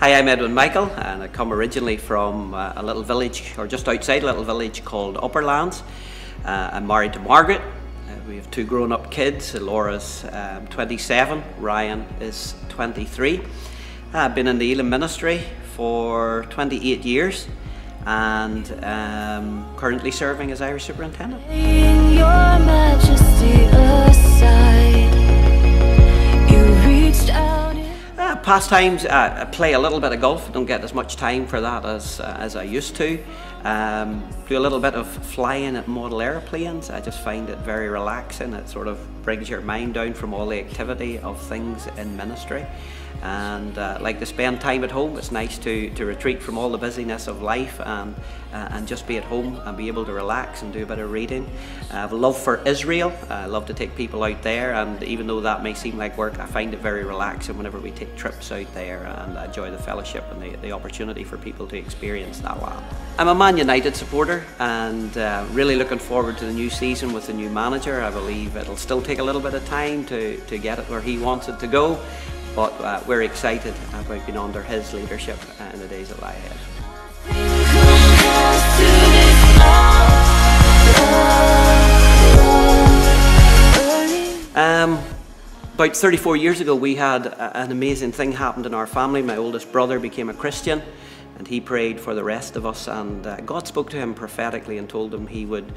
Hi, I'm Edwin Michael, and I come originally from uh, a little village, or just outside a little village called Upperlands. Uh, I'm married to Margaret. Uh, we have two grown up kids. Laura's um, 27, Ryan is 23. I've been in the Elim ministry for 28 years and um, currently serving as Irish Superintendent. Pastimes, uh, I play a little bit of golf, don't get as much time for that as, uh, as I used to. Um, do a little bit of flying at model airplanes, I just find it very relaxing. It sort of brings your mind down from all the activity of things in ministry and uh, like to spend time at home. It's nice to, to retreat from all the busyness of life and, uh, and just be at home and be able to relax and do a bit of reading. I have a love for Israel. I love to take people out there and even though that may seem like work, I find it very relaxing whenever we take trips out there and I enjoy the fellowship and the, the opportunity for people to experience that land. I'm a Man United supporter and uh, really looking forward to the new season with the new manager. I believe it'll still take a little bit of time to, to get it where he wants it to go but uh, we're excited about being under his leadership uh, in the days that lie ahead. Um, about 34 years ago, we had an amazing thing happened in our family. My oldest brother became a Christian, and he prayed for the rest of us. And uh, God spoke to him prophetically and told him he would,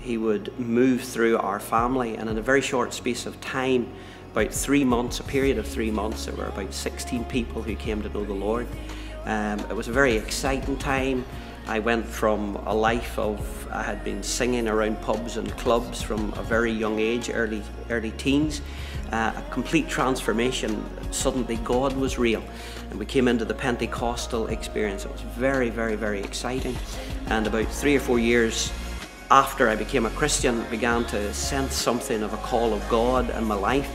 he would move through our family. And in a very short space of time, about three months, a period of three months, there were about 16 people who came to know the Lord. Um, it was a very exciting time. I went from a life of, I had been singing around pubs and clubs from a very young age, early, early teens, uh, a complete transformation. Suddenly God was real and we came into the Pentecostal experience. It was very, very, very exciting. And about three or four years after I became a Christian, I began to sense something of a call of God in my life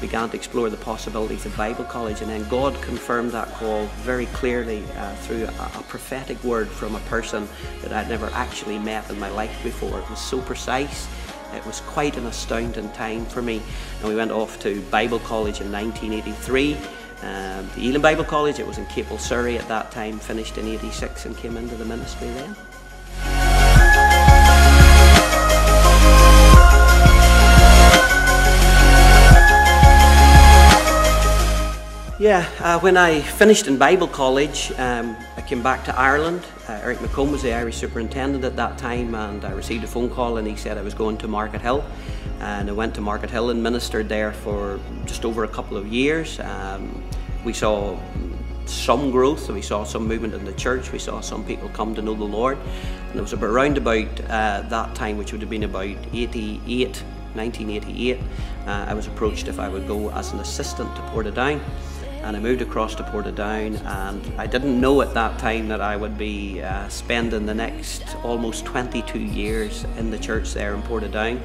began to explore the possibilities of Bible college and then God confirmed that call very clearly uh, through a, a, prophetic word from a person that I'd never actually met in my life before. It was so precise. It was quite an astounding time for me. And we went off to Bible college in 1983. Um, the Bible College, it was in Capel, Surrey at that time, finished in 86 and came into the ministry then. Yeah, uh, when I finished in Bible college, um, I came back to Ireland. Uh, Eric McComb was the Irish superintendent at that time, and I received a phone call and he said I was going to Market Hill. And I went to Market Hill and ministered there for just over a couple of years. Um, we saw some growth, we saw some movement in the church, we saw some people come to know the Lord. And it was around about uh, that time, which would have been about 88, 1988, uh, I was approached if I would go as an assistant to Portadown and I moved across to Portadown and I didn't know at that time that I would be uh, spending the next almost 22 years in the church there in Portadown.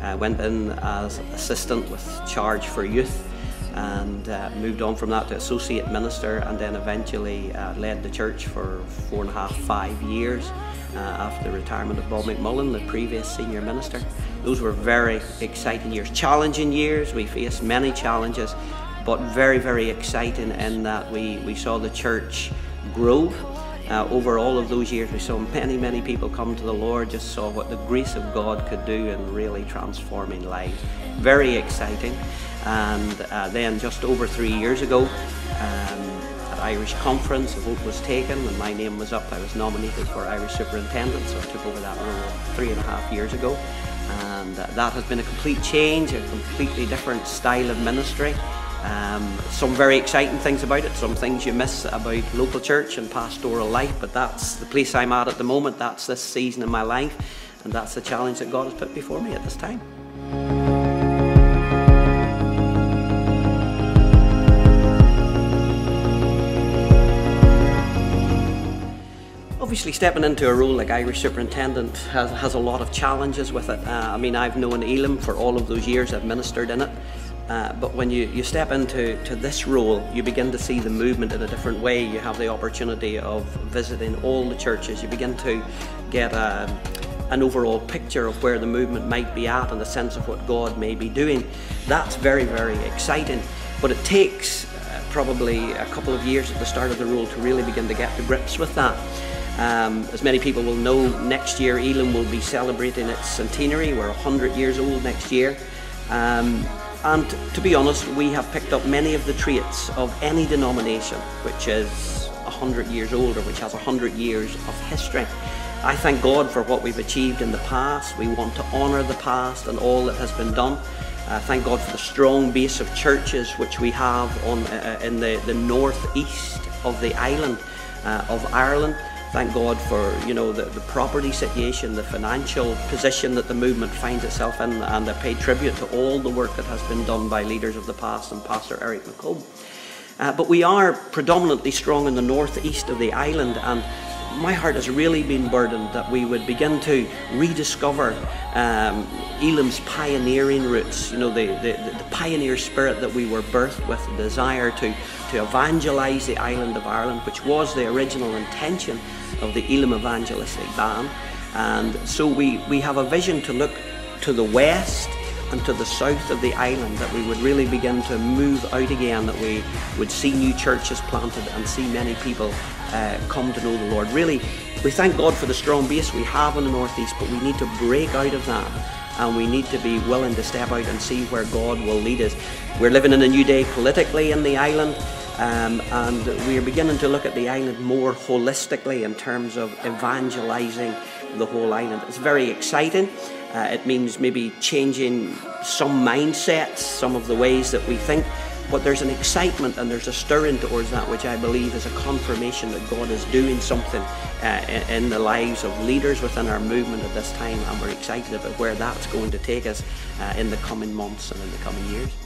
I went in as assistant with charge for youth and uh, moved on from that to associate minister and then eventually uh, led the church for four and a half, five years uh, after the retirement of Bob McMullen, the previous senior minister. Those were very exciting years, challenging years. We faced many challenges but very, very exciting in that we, we saw the church grow. Uh, over all of those years, we saw many, many people come to the Lord, just saw what the grace of God could do in really transforming lives. Very exciting. And uh, then, just over three years ago, um, at Irish Conference, a vote was taken and my name was up. I was nominated for Irish Superintendent, so I took over that role three and a half years ago. And uh, that has been a complete change, a completely different style of ministry. Um, some very exciting things about it, some things you miss about local church and pastoral life, but that's the place I'm at at the moment, that's this season in my life, and that's the challenge that God has put before me at this time. Obviously, stepping into a role like Irish Superintendent has, has a lot of challenges with it. Uh, I mean, I've known Elim for all of those years I've ministered in it. Uh, but when you, you step into to this role, you begin to see the movement in a different way. You have the opportunity of visiting all the churches. You begin to get a, an overall picture of where the movement might be at and the sense of what God may be doing. That's very, very exciting. But it takes probably a couple of years at the start of the role to really begin to get to grips with that. Um, as many people will know, next year Elim will be celebrating its centenary. We're 100 years old next year. Um, and to be honest, we have picked up many of the traits of any denomination which is 100 years old or which has 100 years of history. I thank God for what we've achieved in the past. We want to honour the past and all that has been done. Uh, thank God for the strong base of churches which we have on uh, in the, the northeast of the island uh, of Ireland. Thank God for you know the, the property situation, the financial position that the movement finds itself in, and I pay tribute to all the work that has been done by leaders of the past and Pastor Eric McComb. Uh, but we are predominantly strong in the northeast of the island, and my heart has really been burdened that we would begin to rediscover um, Elim's pioneering roots, you know, the, the, the, pioneer spirit that we were birthed with, the desire to, to evangelise the island of Ireland, which was the original intention of the Elim Evangelistic Band. And so we, we have a vision to look to the west and to the south of the island, that we would really begin to move out again, that we would see new churches planted and see many people uh, come to know the Lord. Really, we thank God for the strong base we have in the northeast, but we need to break out of that and we need to be willing to step out and see where God will lead us. We're living in a new day politically in the island. Um, and we are beginning to look at the island more holistically in terms of evangelizing the whole island. It's very exciting. Uh, it means maybe changing some mindsets, some of the ways that we think. But there's an excitement and there's a stirring towards that, which I believe is a confirmation that God is doing something uh, in the lives of leaders within our movement at this time, and we're excited about where that's going to take us uh, in the coming months and in the coming years.